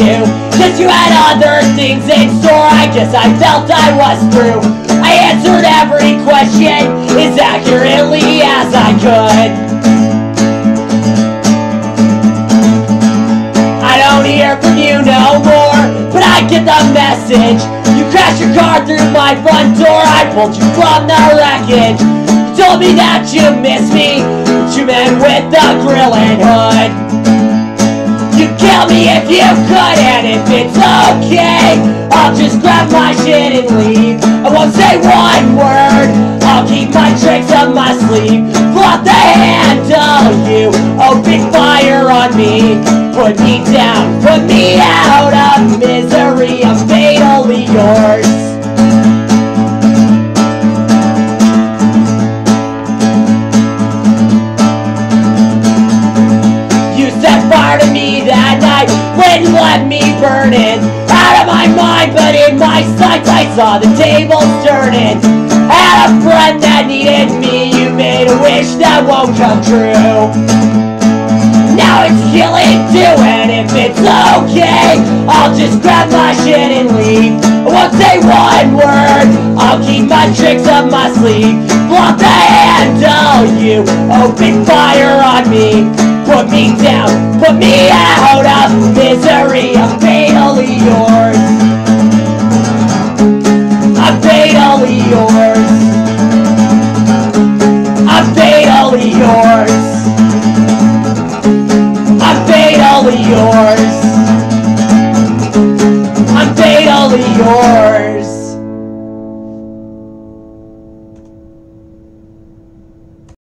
you. Cause you had other things in store I guess I felt I was through. I answered every question As accurately as I could. I don't hear from you no more But I get the message. You crashed your car through my front door. I pulled you from the wreckage. You told me that you miss me. You meant with the grill and hood kill me if you could And if it's okay I'll just grab my shit and leave. I won't say one word I'll keep my tricks up my sleeve. Plot the handle You open fire on me. Put me down Put me out of part of me that night you left me burning out of my mind, but in my sights I saw the tables turning. Had a friend that needed me, you made a wish that won't come true. Now it's killing too, and if it's okay, I'll just grab my shit and leave. I won't say one word, I'll keep my tricks up my sleeve. Block the handle, oh, you open fire on me. Put me down, put me out of misery I'm fatally yours I'm fatally yours I'm fatally yours I'm fatally yours I'm fatally yours